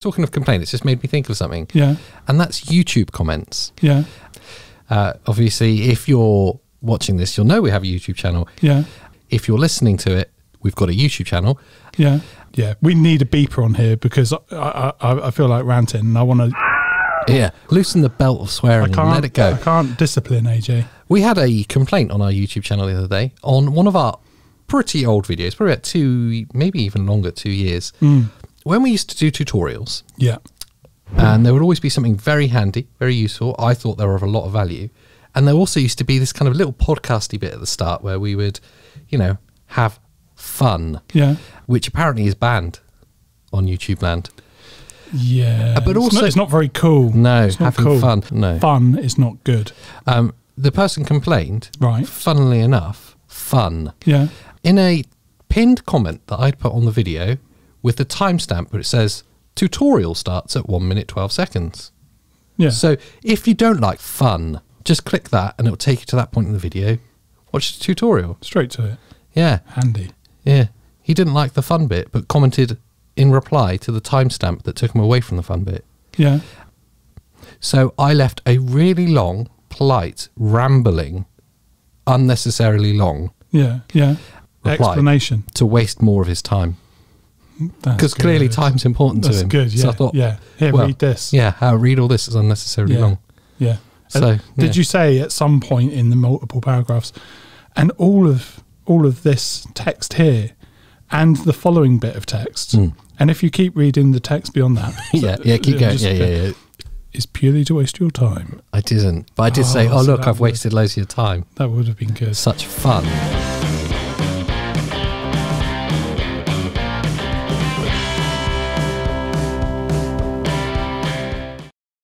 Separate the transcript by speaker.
Speaker 1: Talking of complaints, it's just made me think of something,
Speaker 2: Yeah.
Speaker 1: and that's YouTube comments.
Speaker 2: Yeah.
Speaker 1: Uh, obviously, if you're watching this, you'll know we have a YouTube channel.
Speaker 2: Yeah.
Speaker 1: If you're listening to it, we've got a YouTube channel.
Speaker 2: Yeah. Yeah. We need a beeper on here because I, I, I I feel like ranting and I want to.
Speaker 1: Yeah, loosen the belt of swearing and let it go.
Speaker 2: I can't discipline AJ.
Speaker 1: We had a complaint on our YouTube channel the other day on one of our pretty old videos, probably about two, maybe even longer, two years. When we used to do tutorials,
Speaker 2: Yeah.
Speaker 1: and there would always be something very handy, very useful. I thought they were of a lot of value. And there also used to be this kind of little podcasty bit at the start where we would, you know, have fun,
Speaker 2: Yeah.
Speaker 1: which apparently is banned on YouTube land.
Speaker 2: Yeah.
Speaker 1: Uh, but
Speaker 2: It's
Speaker 1: also-
Speaker 2: not, it's not very cool.
Speaker 1: No,
Speaker 2: it's
Speaker 1: having
Speaker 2: cool.
Speaker 1: fun, no.
Speaker 2: Fun is not good.
Speaker 1: Um, the person complained,
Speaker 2: Right.
Speaker 1: funnily enough, fun,
Speaker 2: Yeah.
Speaker 1: in a pinned comment that I'd put on the video with the timestamp where it says tutorial starts at 1 minute 12 seconds.
Speaker 2: Yeah.
Speaker 1: So if you don't like fun, just click that and it'll take you to that point in the video. Watch the tutorial.
Speaker 2: Straight to it.
Speaker 1: Yeah,
Speaker 2: Handy.
Speaker 1: yeah. He didn't like the fun bit, but commented in reply to the timestamp that took him away from the fun bit.
Speaker 2: Yeah.
Speaker 1: So I left a really long, polite, rambling, unnecessarily long
Speaker 2: Yeah. Yeah. Explanation.
Speaker 1: to waste more of his time. Because clearly time's important
Speaker 2: That's
Speaker 1: to him.
Speaker 2: good. Yeah.
Speaker 1: So I thought,
Speaker 2: yeah. Here,
Speaker 1: well,
Speaker 2: read this.
Speaker 1: Yeah, how read all this is unnecessarily
Speaker 2: Yeah.
Speaker 1: long.
Speaker 2: Yeah.
Speaker 1: So,
Speaker 2: And did
Speaker 1: yeah.
Speaker 2: you say at some point in the multiple paragraphs, and all of all of this text here, and the following bit of text,
Speaker 1: Mm.
Speaker 2: and if you keep reading the text beyond that,
Speaker 1: Yeah, yeah, keep going. Yeah, yeah, yeah.
Speaker 2: is purely to waste your time.
Speaker 1: I didn't. But I did say,
Speaker 2: Oh,
Speaker 1: oh,
Speaker 2: so
Speaker 1: look, I've wasted loads of your time.
Speaker 2: That would have been good.
Speaker 1: Such fun.